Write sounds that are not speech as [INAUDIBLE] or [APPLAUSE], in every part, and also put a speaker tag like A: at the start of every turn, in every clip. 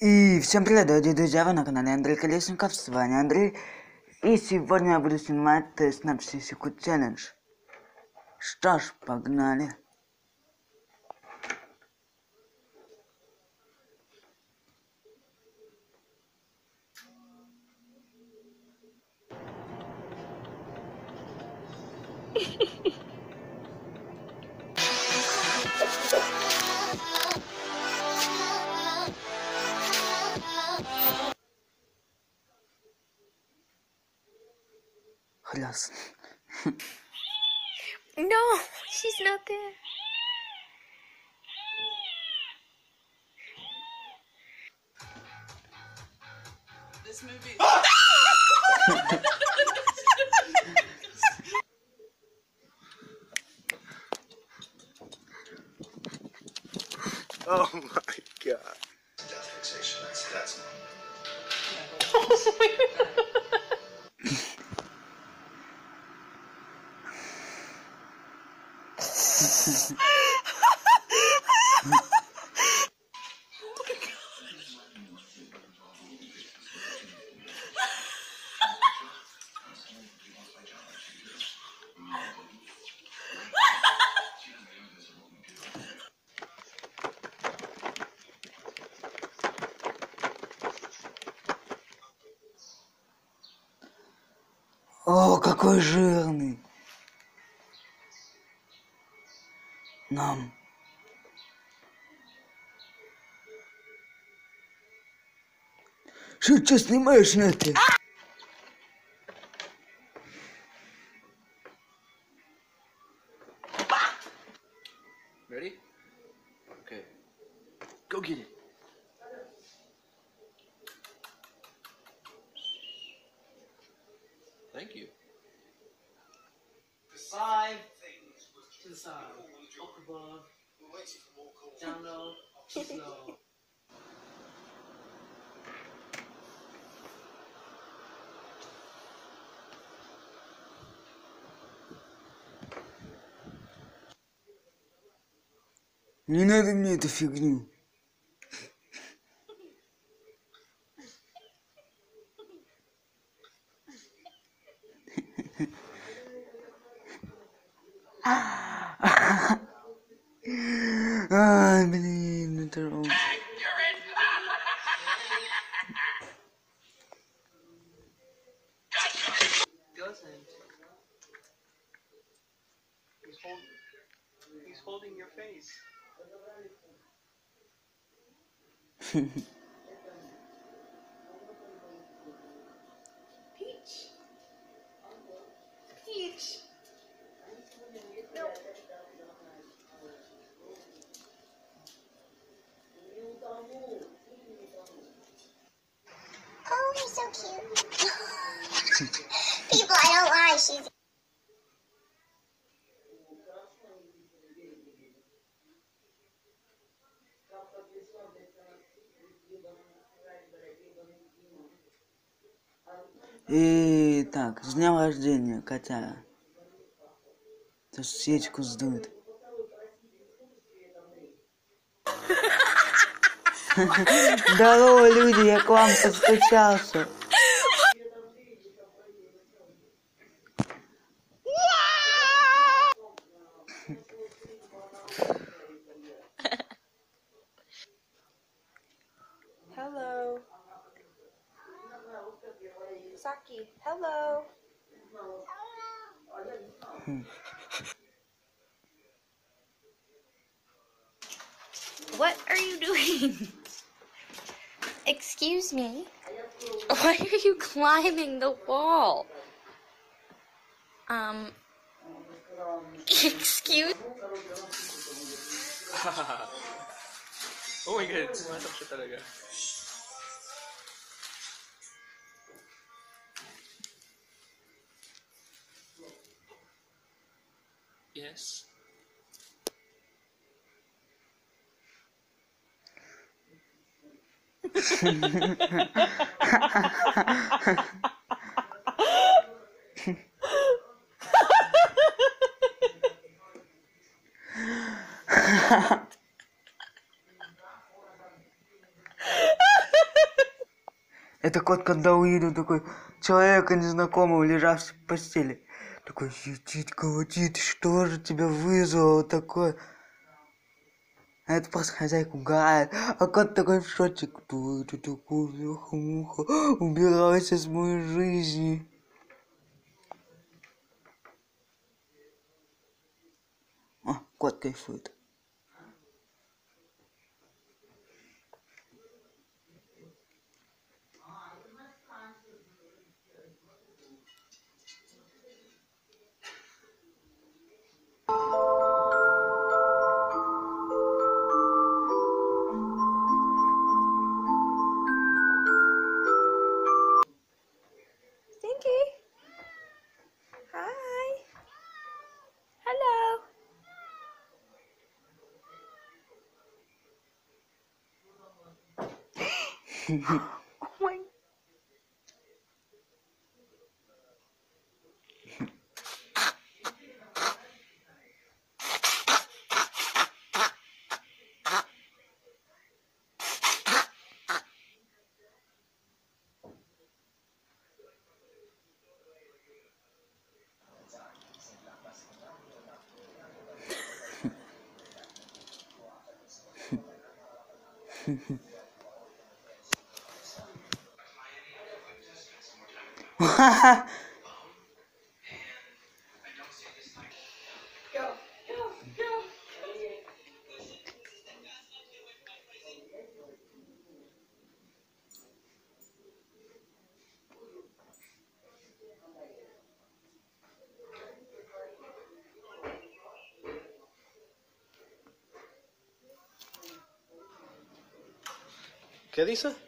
A: И всем привет, дорогие друзья, вы на канале Андрей Колесников, с вами Андрей. И сегодня я буду снимать тест на психику челлендж. Что ж, погнали. [LAUGHS]
B: no, she's not there.
C: This movie. [LAUGHS]
D: oh my god. That's fixation. That's that's. [LAUGHS]
A: О, какой жирный. Нам. Что ты снимаешь на это?
D: Ready? Okay. Go get it. Thank you.
C: Five To the side. Up above. Down low. Slow.
A: Не надо мне эту фигню. Ай, I believe
C: that they're all. He's holding your face.
B: Peach. Peach.
A: И так, с днем рождения, Катя. То свечку сдует. Здорово, люди, я к вам постучался.
B: Hello. Saki, hello. What are you doing? Excuse me. Why are you climbing the wall? Um. Excuse. [LAUGHS]
D: oh my god, pumasok siya talaga. Yes.
A: Это кот, когда увидел такой человека незнакомого, лежавшего в постели. Такой сидит, говорит, что же тебя вызвало такое? А это просто хозяйка угорает. А кот такой в шоке. Кто это такой, бляха-муха? Убирайся с моей жизни. О, кот кайфует.
B: Oh [LAUGHS] my.
D: ¿Qué dice?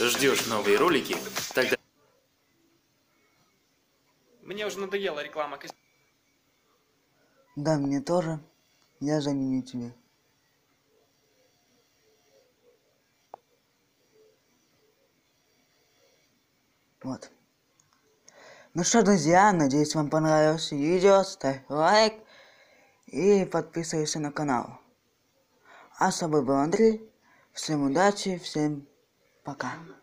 E: Ждешь новые ролики? Тогда
D: Мне уже надоела реклама. кос-
A: Да, мне тоже. Я заменю тебе. Вот. Ну что, друзья, надеюсь, вам понравилось видео. Ставь лайк и подписывайся на канал. А с тобой был Андрей. Всем удачи, всем あか。